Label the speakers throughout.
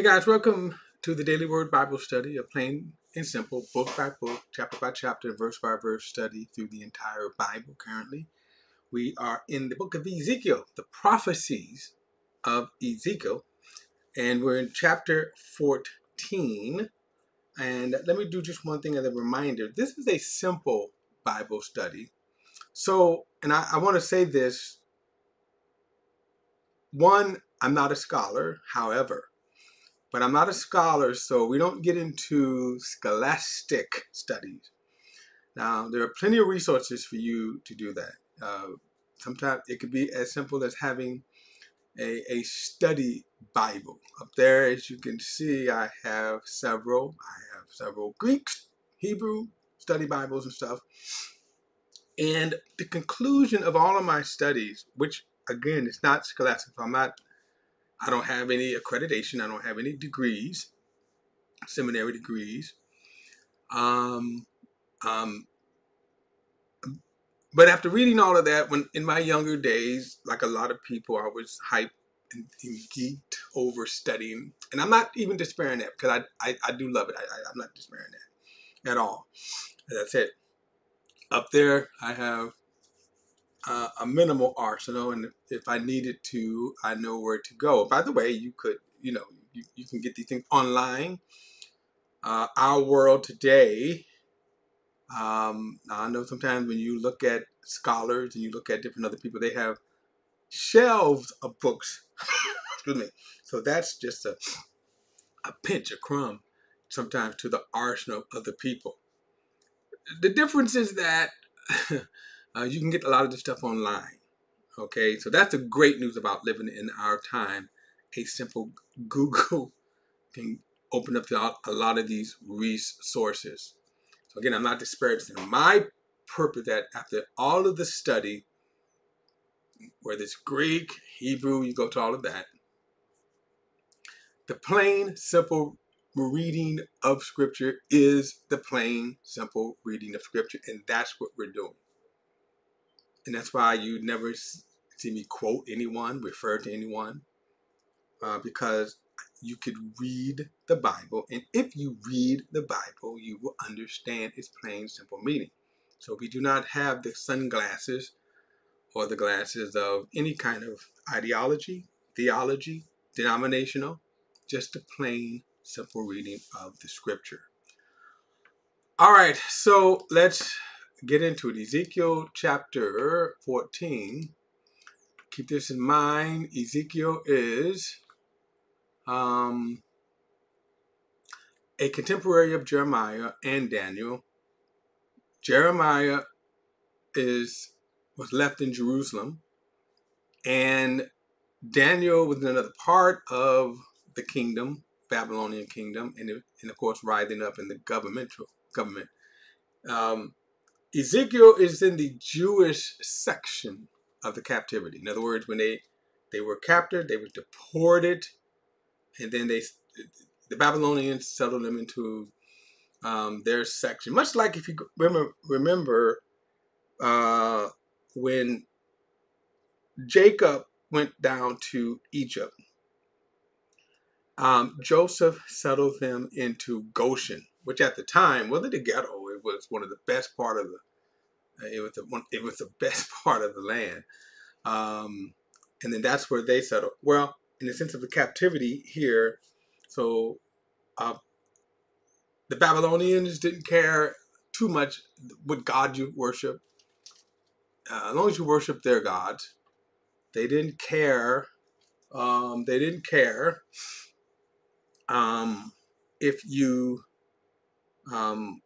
Speaker 1: Hey guys, welcome to the Daily Word Bible Study, a plain and simple, book by book, chapter by chapter, verse by verse study through the entire Bible currently. We are in the book of Ezekiel, the prophecies of Ezekiel, and we're in chapter 14. And let me do just one thing as a reminder this is a simple Bible study. So, and I, I want to say this one, I'm not a scholar, however, but I'm not a scholar, so we don't get into scholastic studies. Now, there are plenty of resources for you to do that. Uh, sometimes it could be as simple as having a, a study Bible. Up there, as you can see, I have several. I have several Greek, Hebrew study Bibles and stuff. And the conclusion of all of my studies, which again, it's not scholastic. I'm not I don't have any accreditation. I don't have any degrees, seminary degrees. Um, um, but after reading all of that, when in my younger days, like a lot of people, I was hyped and, and geeked over studying, and I'm not even despairing that because I, I, I do love it. I, I'm not despairing that at all. As I said, up there, I have uh, a minimal arsenal, and if I needed to, I know where to go. By the way, you could, you know, you, you can get these things online. Uh, our world today, um, I know sometimes when you look at scholars and you look at different other people, they have shelves of books. Excuse me. So that's just a, a pinch, a crumb, sometimes to the arsenal of the people. The difference is that uh, you can get a lot of this stuff online. Okay, so that's the great news about living in our time. A simple Google can open up to a lot of these resources. So again, I'm not disparaging. My purpose that after all of the study, whether it's Greek, Hebrew, you go to all of that, the plain, simple reading of Scripture is the plain, simple reading of Scripture, and that's what we're doing. And that's why you never see me quote anyone, refer to anyone, uh, because you could read the Bible. And if you read the Bible, you will understand its plain, simple meaning. So we do not have the sunglasses or the glasses of any kind of ideology, theology, denominational, just a plain, simple reading of the scripture. All right, so let's get into it. Ezekiel chapter 14. Keep this in mind. Ezekiel is um, a contemporary of Jeremiah and Daniel. Jeremiah is was left in Jerusalem, and Daniel was in another part of the kingdom, Babylonian kingdom, and, and of course rising up in the governmental government. Um, Ezekiel is in the Jewish section of the captivity. In other words, when they they were captured, they were deported, and then they the Babylonians settled them into um, their section. Much like if you remember remember uh, when Jacob went down to Egypt, um, Joseph settled them into Goshen, which at the time wasn't a ghetto it was one of the best part of the. It was the one. It was the best part of the land, um, and then that's where they settled. Well, in the sense of the captivity here, so uh, the Babylonians didn't care too much what God you worship. Uh, as long as you worship their gods, they didn't care. Um, they didn't care um, if you um,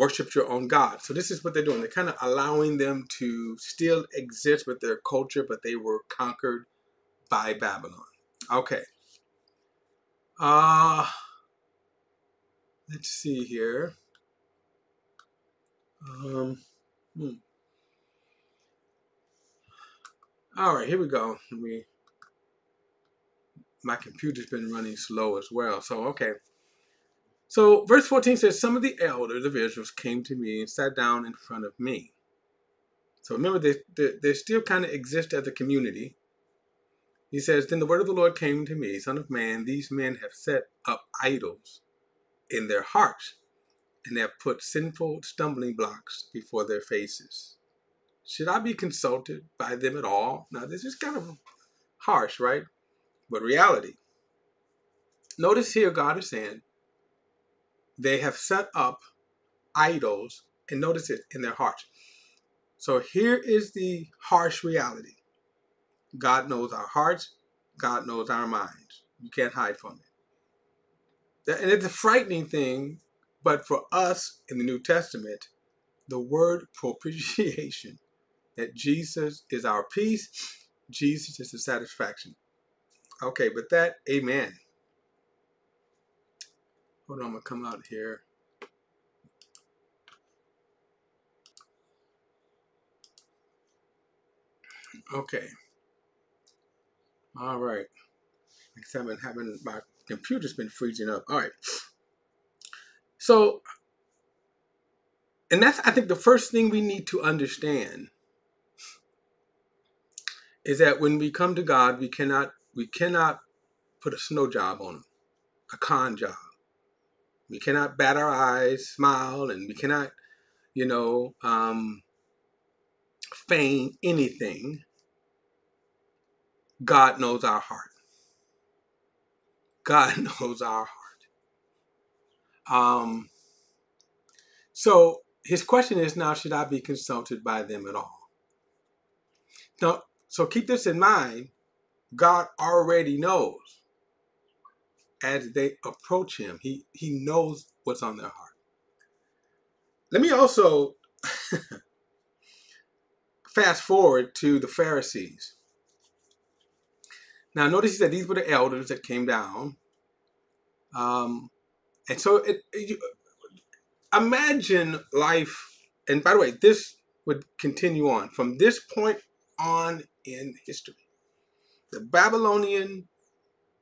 Speaker 1: worshiped your own God. So this is what they're doing. They're kind of allowing them to still exist with their culture, but they were conquered by Babylon. Okay. Uh let's see here. Um hmm. All right, here we go. Let me, my computer's been running slow as well. So okay. So verse 14 says, Some of the elders of Israel came to me and sat down in front of me. So remember, they, they, they still kind of exist as a community. He says, Then the word of the Lord came to me, Son of man, these men have set up idols in their hearts, and have put sinful stumbling blocks before their faces. Should I be consulted by them at all? Now, this is kind of harsh, right? But reality. Notice here, God is saying, they have set up idols, and notice it in their hearts. So here is the harsh reality God knows our hearts, God knows our minds. You can't hide from it. And it's a frightening thing, but for us in the New Testament, the word propitiation, that Jesus is our peace, Jesus is the satisfaction. Okay, with that, amen. Hold on, I'm gonna come out here. Okay. All right. I've been having my computer's been freezing up. All right. So, and that's I think the first thing we need to understand is that when we come to God, we cannot we cannot put a snow job on him, a con job. We cannot bat our eyes, smile, and we cannot, you know, um, feign anything. God knows our heart. God knows our heart. Um, so his question is now, should I be consulted by them at all? Now, so keep this in mind. God already knows as they approach him. He he knows what's on their heart. Let me also fast forward to the Pharisees. Now notice that these were the elders that came down. Um, and so it, it, imagine life, and by the way, this would continue on from this point on in history. The Babylonian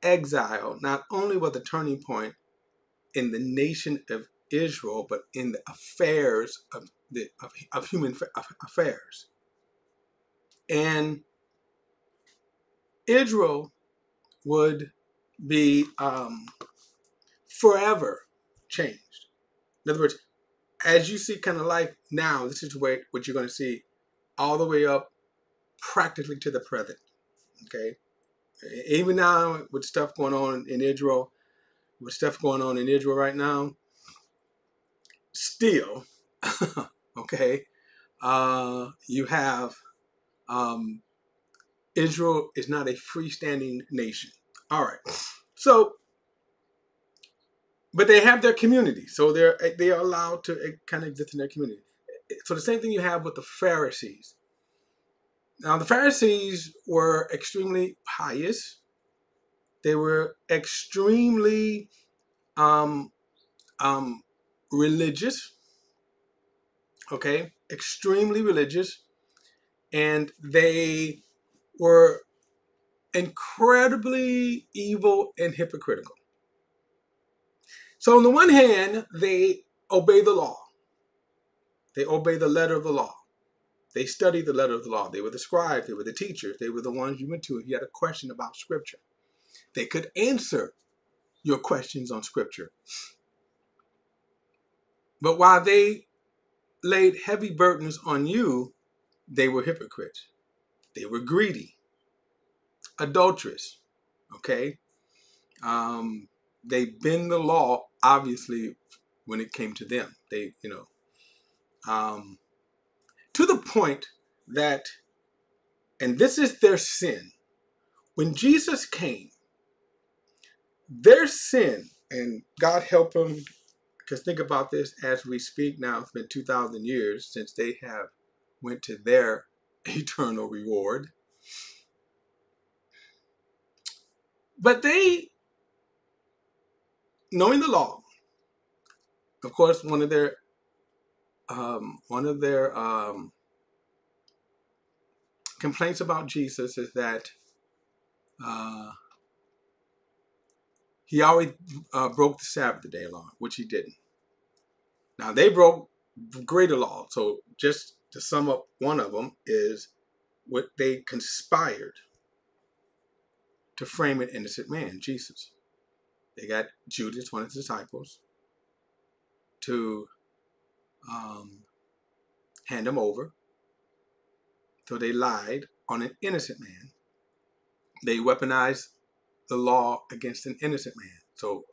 Speaker 1: exile not only was a turning point in the nation of Israel, but in the affairs of the of, of human affairs. And Israel would be um, forever changed. In other words, as you see kind of life now, this is what you're going to see all the way up practically to the present. Okay? Even now with stuff going on in Israel, with stuff going on in Israel right now, still, okay, uh, you have um, Israel is not a freestanding nation. All right, so, but they have their community, so they're they are allowed to eh, kind of exist in their community. So the same thing you have with the Pharisees. Now, the Pharisees were extremely pious. They were extremely um, um, religious. Okay, extremely religious. And they were incredibly evil and hypocritical. So, on the one hand, they obey the law, they obey the letter of the law. They studied the letter of the law. They were the scribes, they were the teachers, they were the ones you went to if you had a question about scripture. They could answer your questions on scripture. But while they laid heavy burdens on you, they were hypocrites. They were greedy, adulterous. Okay? Um, they bend the law, obviously, when it came to them. They, you know, um, to the point that, and this is their sin, when Jesus came, their sin, and God help them, because think about this as we speak now, it's been 2,000 years since they have went to their eternal reward. But they, knowing the law, of course, one of their um, one of their um, complaints about Jesus is that uh, he always uh, broke the Sabbath day law, which he didn't. Now they broke greater law. So just to sum up, one of them is what they conspired to frame an innocent man, Jesus. They got Judas, one of the disciples, to um, hand him over. So they lied on an innocent man. They weaponized the law against an innocent man. So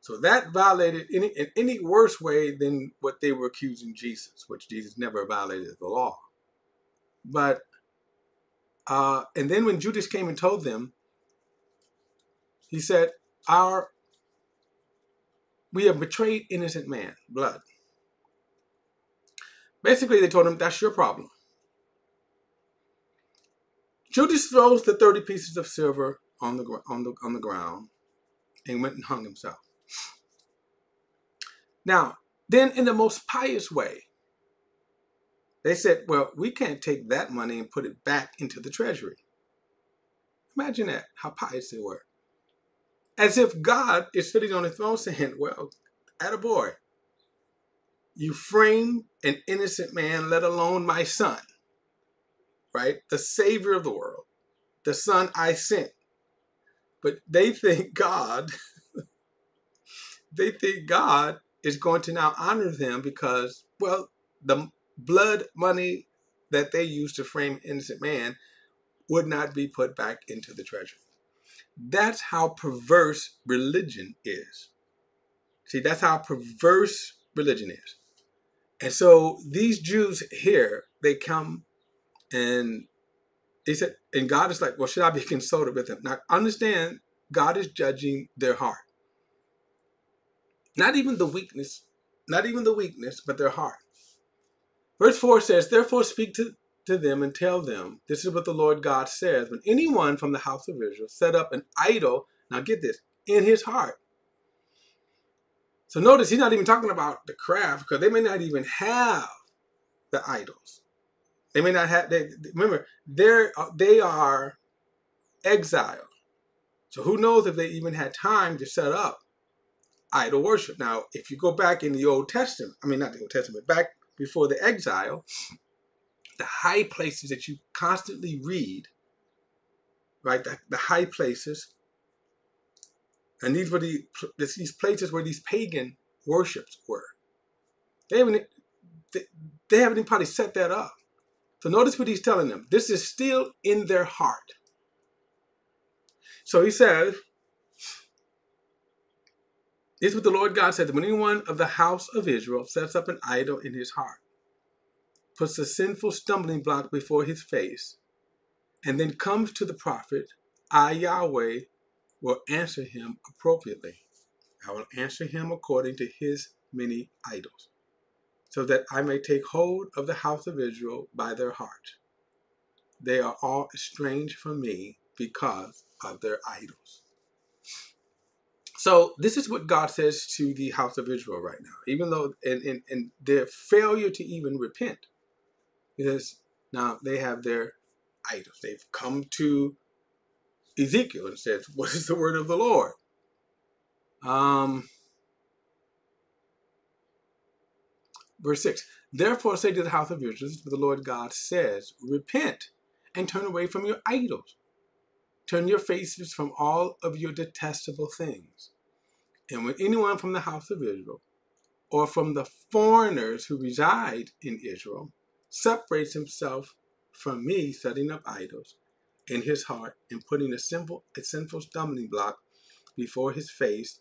Speaker 1: so that violated any in any worse way than what they were accusing Jesus, which Jesus never violated the law. But uh, and then when Judas came and told them, he said, "Our we have betrayed innocent man, blood." Basically, they told him that's your problem. Judas throws the thirty pieces of silver on the on the on the ground and went and hung himself. Now, then in the most pious way, they said, well, we can't take that money and put it back into the treasury. Imagine that, how pious they were. As if God is sitting on the throne saying, well, at a boy, you frame an innocent man, let alone my son, right? The savior of the world, the son I sent. But they think God, they think God is going to now honor them because, well, the blood money that they used to frame innocent man would not be put back into the treasury. That's how perverse religion is. See, that's how perverse religion is. And so these Jews here, they come and they said, and God is like, well, should I be consulted with them? Now, understand, God is judging their heart. Not even the weakness, not even the weakness, but their heart. Verse 4 says, Therefore speak to, to them and tell them, this is what the Lord God says. When anyone from the house of Israel set up an idol, now get this, in his heart. So notice he's not even talking about the craft because they may not even have the idols. They may not have. They remember they're uh, they are exiled. So who knows if they even had time to set up idol worship. Now, if you go back in the Old Testament, I mean, not the Old Testament, back before the exile, the high places that you constantly read, right? The, the high places, and these were the these places where these pagan worships were. They haven't they, they haven't even probably set that up. So notice what he's telling them. This is still in their heart. So he says, this is what the Lord God says when anyone of the house of Israel sets up an idol in his heart, puts a sinful stumbling block before his face, and then comes to the prophet, I, Yahweh, will answer him appropriately. I will answer him according to his many idols, so that I may take hold of the house of Israel by their heart. They are all estranged from me because of their idols. So this is what God says to the house of Israel right now, even though and, and, and their failure to even repent. Because now they have their idols. They've come to Ezekiel and says, What is the word of the Lord? Um verse 6. Therefore say to the house of Israel, what the Lord God says, repent and turn away from your idols. Turn your faces from all of your detestable things. And when anyone from the house of Israel or from the foreigners who reside in Israel separates himself from me, setting up idols in his heart and putting a sinful, a sinful stumbling block before his face,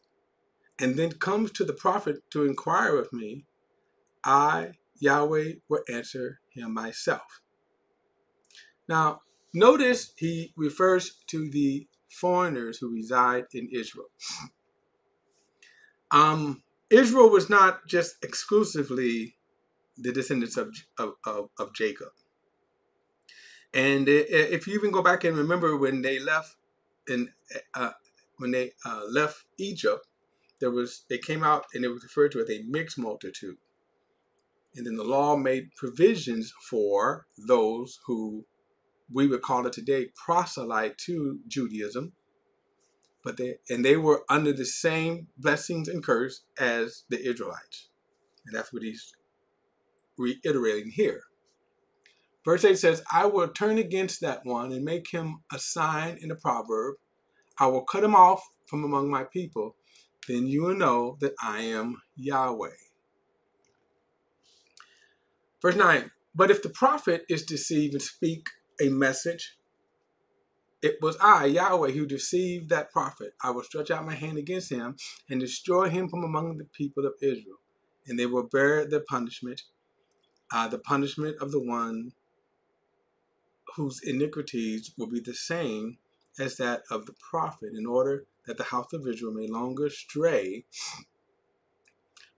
Speaker 1: and then comes to the prophet to inquire of me, I, Yahweh, will answer him myself. Now, Notice he refers to the foreigners who reside in Israel. Um, Israel was not just exclusively the descendants of, of, of, of Jacob. And if you even go back and remember when they left, in uh, when they uh, left Egypt, there was they came out and it was referred to as a mixed multitude. And then the law made provisions for those who we would call it today proselyte to Judaism. But they and they were under the same blessings and curse as the Israelites. And that's what he's reiterating here. Verse 8 says, I will turn against that one and make him a sign in a proverb, I will cut him off from among my people. Then you will know that I am Yahweh. Verse 9 But if the prophet is deceived and speak a message, it was I, Yahweh, who deceived that prophet. I will stretch out my hand against him and destroy him from among the people of Israel, and they will bear the punishment, uh, the punishment of the one whose iniquities will be the same as that of the prophet, in order that the house of Israel may longer stray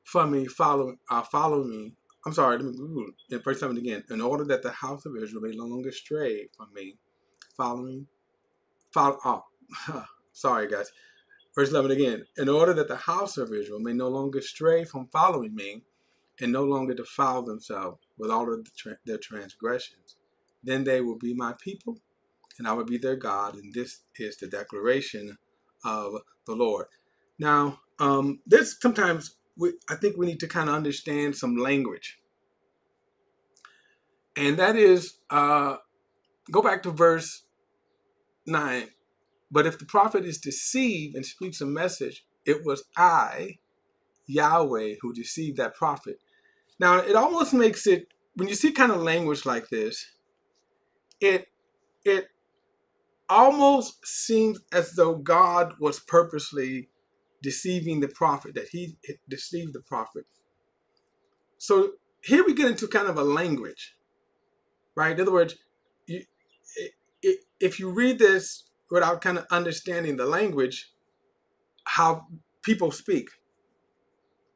Speaker 1: from me, follow, uh, follow me. I'm sorry, let me in verse 7 again. In order that the house of Israel may no longer stray from me, following, follow, oh, sorry guys. Verse 11 again. In order that the house of Israel may no longer stray from following me and no longer defile themselves with all of the tra their transgressions. Then they will be my people and I will be their God. And this is the declaration of the Lord. Now, um, sometimes we, I think we need to kind of understand some language. And that is, uh, go back to verse 9. But if the prophet is deceived and speaks a message, it was I, Yahweh, who deceived that prophet. Now, it almost makes it, when you see kind of language like this, it, it almost seems as though God was purposely deceiving the prophet, that he deceived the prophet. So here we get into kind of a language, right? In other words, you, if you read this without kind of understanding the language, how people speak,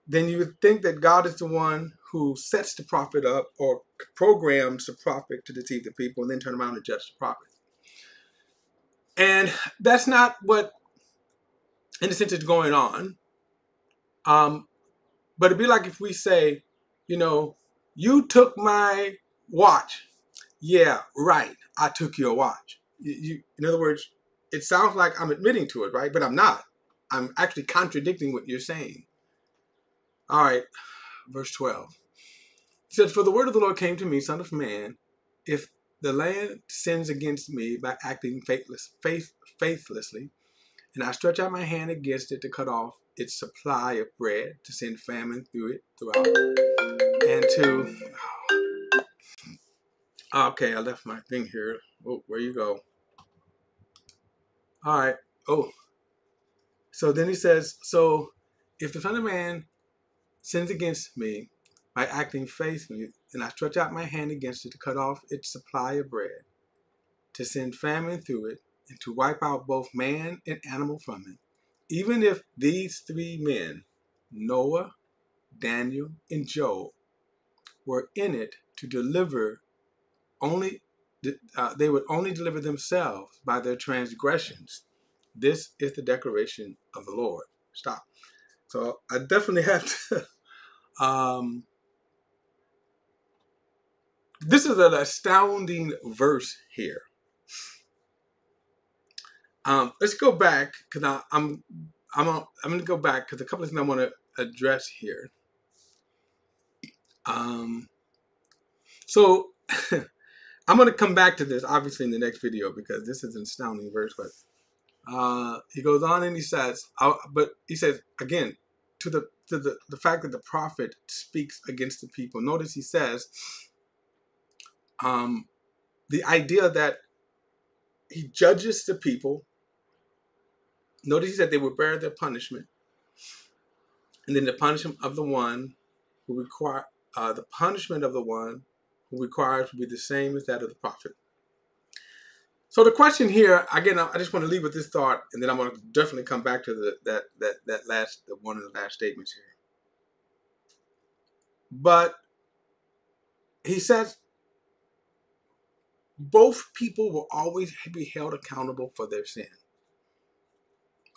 Speaker 1: then you would think that God is the one who sets the prophet up or programs the prophet to deceive the people and then turn around and judge the prophet. And that's not what, in a sense, is going on. Um, but it'd be like if we say, you know, you took my watch. Yeah, right. I took your watch. You, you, in other words, it sounds like I'm admitting to it, right? But I'm not. I'm actually contradicting what you're saying. All right, verse 12. It says, For the word of the Lord came to me, Son of man, if the land sins against me by acting faithless, faith, faithlessly, and I stretch out my hand against it to cut off its supply of bread, to send famine through it throughout, and to. Oh, okay, I left my thing here. Oh, where you go? All right. Oh. So then he says, So if the Son of Man sins against me by acting faithfully, and I stretch out my hand against it to cut off its supply of bread, to send famine through it, and to wipe out both man and animal from it. Even if these three men, Noah, Daniel, and Job, were in it to deliver only, uh, they would only deliver themselves by their transgressions. This is the declaration of the Lord. Stop. So I definitely have to um, this is an astounding verse here. Um, let's go back because I'm I'm a, I'm going to go back because a couple of things I want to address here. Um, so I'm going to come back to this obviously in the next video because this is an astounding verse. But uh, he goes on and he says, uh, but he says again to the to the the fact that the prophet speaks against the people. Notice he says um, the idea that he judges the people. Notice that they will bear their punishment, and then the punishment of the one who require uh, the punishment of the one who requires to be the same as that of the prophet. So the question here, again, I just want to leave with this thought, and then I'm going to definitely come back to the, that that that last the one of the last statements here. But he says both people will always be held accountable for their sin.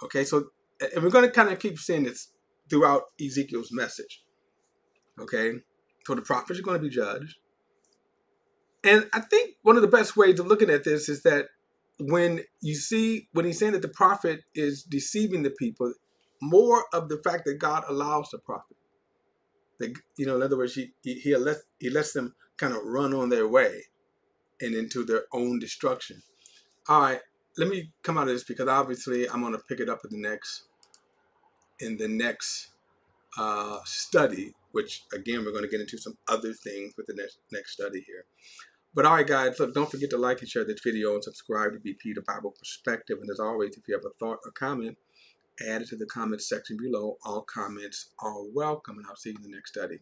Speaker 1: Okay, so and we're going to kind of keep seeing this throughout Ezekiel's message. Okay, so the prophets are going to be judged. And I think one of the best ways of looking at this is that when you see, when he's saying that the prophet is deceiving the people, more of the fact that God allows the prophet. That, you know, in other words, he, he, lets, he lets them kind of run on their way and into their own destruction. All right. let me come out of this because obviously I'm going to pick it up in the next in the next uh, study, which again we're going to get into some other things with the next next study here. But all right, guys, look, don't forget to like and share this video and subscribe to BP the Bible Perspective. And as always, if you have a thought or comment, add it to the comments section below. All comments are welcome, and I'll see you in the next study.